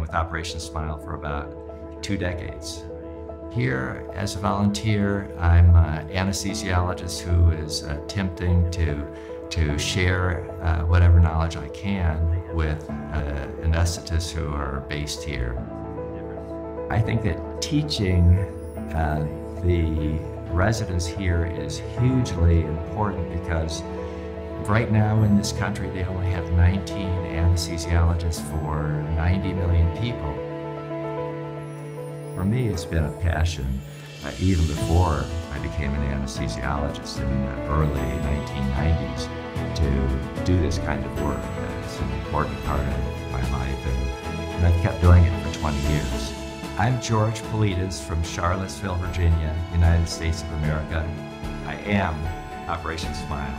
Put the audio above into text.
with Operation Smile for about two decades. Here, as a volunteer, I'm an anesthesiologist who is attempting to, to share uh, whatever knowledge I can with uh, anesthetists who are based here. I think that teaching uh, the residents here is hugely important because right now in this country they only have 19 anesthesiologists for 90 million people. For me, it's been a passion uh, even before I became an anesthesiologist in the early 1990s to do this kind of work. It's an important part of my life, and, and I've kept doing it for 20 years. I'm George Politis from Charlottesville, Virginia, United States of America. I am Operation Smile.